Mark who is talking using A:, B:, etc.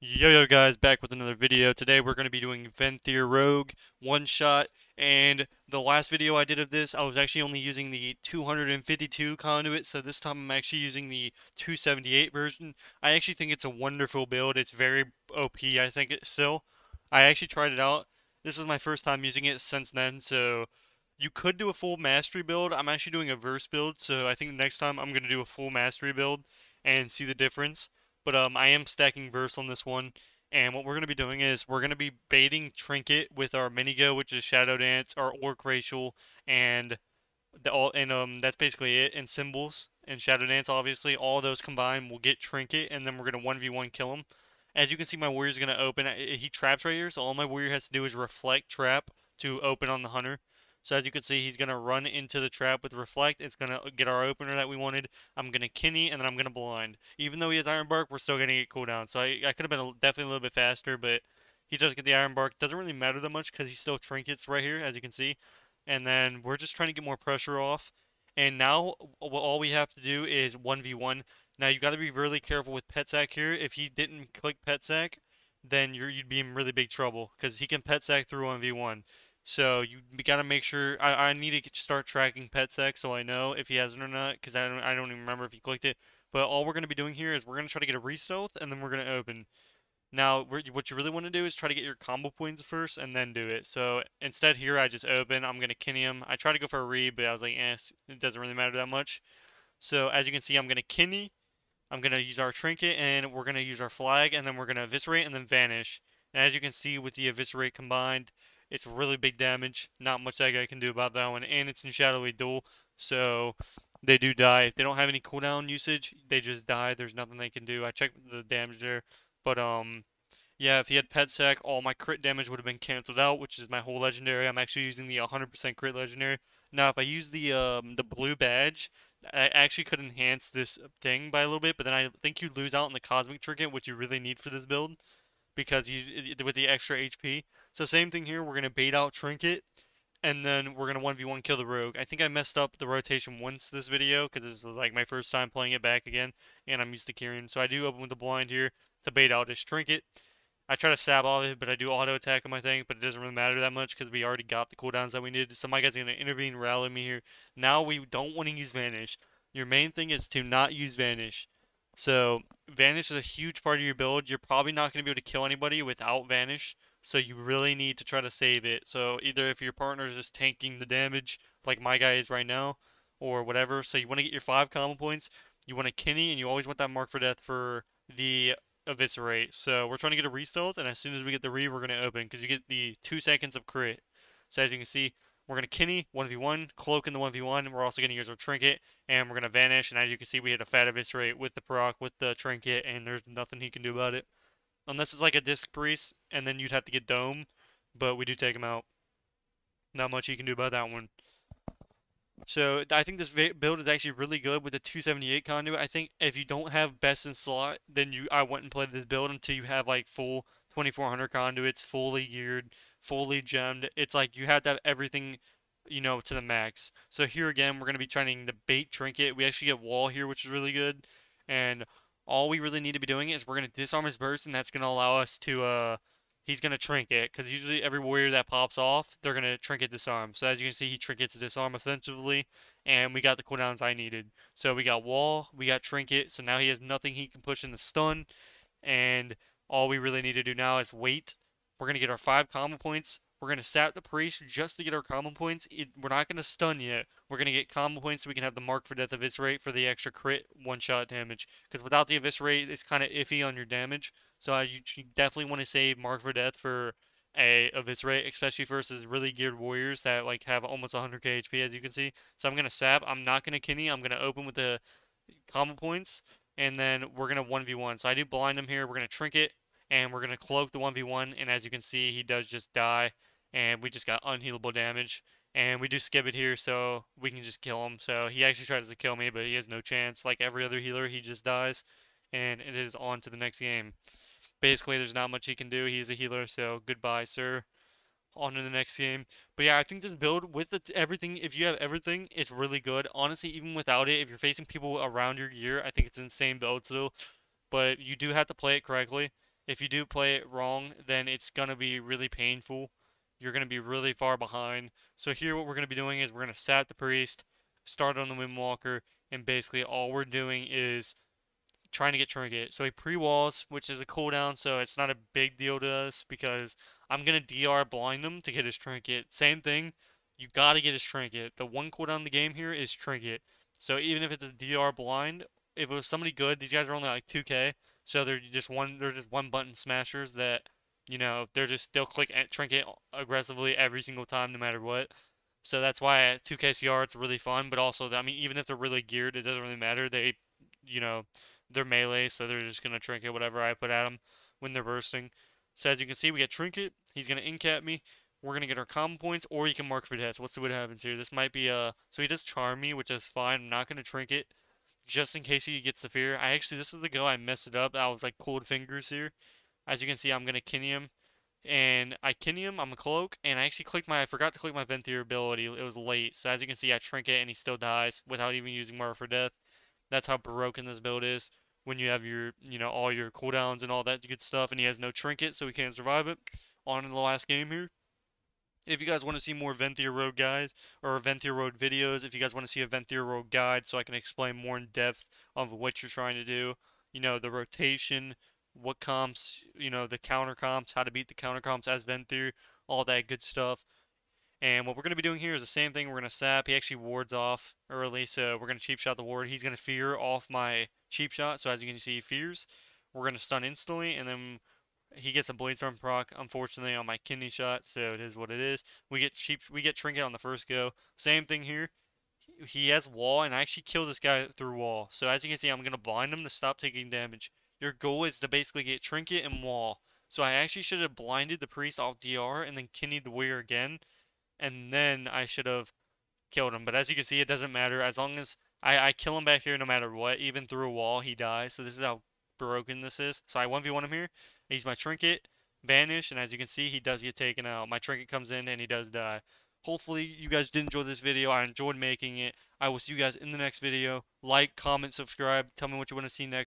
A: Yo yo guys, back with another video. Today we're going to be doing Venthyr Rogue, one shot, and the last video I did of this, I was actually only using the 252 conduit, so this time I'm actually using the 278 version. I actually think it's a wonderful build, it's very OP, I think it still. I actually tried it out. This was my first time using it since then, so you could do a full mastery build. I'm actually doing a verse build, so I think next time I'm going to do a full mastery build and see the difference. But um, I am stacking verse on this one. And what we're going to be doing is we're going to be baiting Trinket with our Minigo, which is Shadow Dance, our Orc Racial, and the all and um that's basically it. And symbols and Shadow Dance, obviously, all those combined will get Trinket, and then we're gonna one v one kill him. As you can see, my warrior's gonna open. He traps right here, so all my warrior has to do is reflect trap to open on the hunter. So as you can see, he's going to run into the trap with Reflect. It's going to uh, get our opener that we wanted. I'm going to Kidney, and then I'm going to Blind. Even though he has Iron Bark, we're still going to get cooldown. So I, I could have been a, definitely a little bit faster, but he does get the Iron Bark. Doesn't really matter that much because he still trinkets right here, as you can see. And then we're just trying to get more pressure off. And now uh, all we have to do is 1v1. Now you got to be really careful with Pet Sack here. If he didn't click Pet Sack, then you're, you'd be in really big trouble because he can Pet Sack through 1v1. So you got to make sure. I, I need to start tracking pet sac so I know if he has it or not because I don't I don't even remember if he clicked it. But all we're to be doing here is we're to try to get a re-stealth and then we're to open. Now, what you really want to do is try to get your combo points first and then do it. So instead here, I just open. I'm going to Kinny him. I tried to go for a re, but I was like, eh, it doesn't really matter that much. So as you can see, I'm going to Kinny. I'm going to use our Trinket, and we're going to use our Flag, and then we're going to Eviscerate and then Vanish. And as you can see with the Eviscerate combined, it's really big damage. Not much that guy can do about that one. And it's in Shadowy Duel, so they do die. If they don't have any cooldown usage, they just die. There's nothing they can do. I checked the damage there. But, um, yeah, if he had Pet Sack, all my crit damage would have been canceled out, which is my whole legendary. I'm actually using the 100% crit legendary. Now, if I use the um, the blue badge, I actually could enhance this thing by a little bit, but then I think you lose out on the Cosmic Trinket, which you really need for this build because you with the extra HP. So same thing here. We're gonna bait out Trinket, and then we're gonna one v one kill the Rogue. I think I messed up the rotation once this video because this was like my first time playing it back again, and I'm used to Kyrian. So I do open with the blind here to bait out his Trinket. I try to stab off it, but I do auto attack him, I think, but it doesn't really matter that much because we already got the cooldowns that we needed. So my guy's to intervene, rally me here. Now we don't want to use Vanish. Your main thing is to not use Vanish. So Vanish is a huge part of your build. You're probably not going to be able to kill anybody without Vanish, so you really need to try to save it. So either if your partner is just tanking the damage, like my guy is right now, or whatever, so you want to get your 5 combo points, you want a Kinney, and you always want that Mark for Death for the Eviscerate. So we're trying to get a Restealth, and as soon as we get the Re, we're going to open, because you get the 2 seconds of crit. So as you can see, we're going to Kinney, 1v1, Cloak in the 1v1. We're also going to use our Trinket, and we're going to Vanish. And as you can see, we hit a Fat Eviscerate with the proc, with the Trinket, and there's nothing he can do about it. Unless it's like a Disc Priest, and then you'd have to get Dome, but we do take him out. Not much he can do about that one. So I think this build is actually really good with the 278 conduit. I think if you don't have best in slot, then you I wouldn't play this build until you have like full 2400 conduits, fully geared, fully gemmed. It's like you have to have everything, you know, to the max. So here again, we're going to be trying the bait trinket. We actually get wall here, which is really good. And all we really need to be doing is we're going to disarm his burst, and that's going to allow us to, uh, he's going to trinket. Because usually every warrior that pops off, they're going to trinket disarm. So as you can see, he trinkets disarm offensively. And we got the cooldowns I needed. So we got wall, we got trinket. So now he has nothing he can push in the stun. And all we really need to do now is wait we're going to get our five combo points. We're going to sap the priest just to get our combo points. It, we're not going to stun yet. We're going to get combo points so we can have the mark for death of eviscerate for the extra crit one-shot damage. Because without the eviscerate, it's kind of iffy on your damage. So uh, you, you definitely want to save mark for death for a eviscerate, especially versus really geared warriors that like have almost 100k HP as you can see. So I'm going to sap. I'm not going to kidney. I'm going to open with the combo points. And then we're going to 1v1. So I do blind him here. We're going to trinket and we're going to cloak the 1v1 and as you can see he does just die and we just got unhealable damage. And we do skip it here so we can just kill him. So he actually tries to kill me but he has no chance. Like every other healer he just dies and it is on to the next game. Basically there's not much he can do. He's a healer so goodbye sir. On to the next game. But yeah i think this build with the, everything if you have everything it's really good. Honestly even without it if you're facing people around your gear i think it's insane build still. But you do have to play it correctly. If you do play it wrong, then it's going to be really painful. You're going to be really far behind. So here what we're going to be doing is we're going to sap the priest, start on the Windwalker, and basically all we're doing is trying to get Trinket. So he pre-walls, which is a cooldown, so it's not a big deal to us because I'm going to DR blind him to get his Trinket. Same thing, you got to get his Trinket. The one cooldown in the game here is Trinket. So even if it's a DR blind, if it was somebody good, these guys are only like 2k, so they're just one they're just one button smashers that you know they're just they'll click trinket aggressively every single time no matter what. So that's why at 2k CR it's really fun, but also I mean even if they're really geared, it doesn't really matter. They you know they're melee, so they're just gonna trinket whatever I put at them when they're bursting. So as you can see, we get trinket. He's gonna incap me. We're gonna get our combo points, or you can mark for death. Let's see what happens here. This might be a so he does charm me, which is fine. I'm not gonna trinket just in case he gets the fear. I actually, this is the go I messed it up. I was like cold fingers here. As you can see, I'm going to Kinium. And I Kinium, I'm a cloak, and I actually clicked my, I forgot to click my Venthyr ability. It was late. So as you can see, I Trinket and he still dies without even using Mark for Death. That's how broken this build is. When you have your, you know, all your cooldowns and all that good stuff, and he has no Trinket, so he can't survive it. On in the last game here. If you guys want to see more Venthyr Rogue guides or Venthyr Rogue videos, if you guys want to see a Venthyr Rogue guide so I can explain more in depth of what you're trying to do, you know, the rotation, what comps, you know, the counter comps, how to beat the counter comps as Venthyr, all that good stuff. And what we're going to be doing here is the same thing. We're going to sap. He actually wards off early, so we're going to cheap shot the ward. He's going to fear off my cheap shot, so as you can see, he fears. We're going to stun instantly, and then he gets a Bladestorm proc, unfortunately, on my kidney shot, so it is what it is. We get cheap, we get Trinket on the first go. Same thing here. He has wall, and I actually kill this guy through wall. So as you can see, I'm going to blind him to stop taking damage. Your goal is to basically get Trinket and wall. So I actually should have blinded the priest off DR and then kidneyed the warrior again. And then I should have killed him. But as you can see, it doesn't matter. As long as I, I kill him back here no matter what, even through a wall, he dies. So this is how broken this is. So I 1v1 him here. I use my trinket, vanish, and as you can see, he does get taken out. My trinket comes in and he does die. Hopefully, you guys did enjoy this video. I enjoyed making it. I will see you guys in the next video. Like, comment, subscribe. Tell me what you want to see next.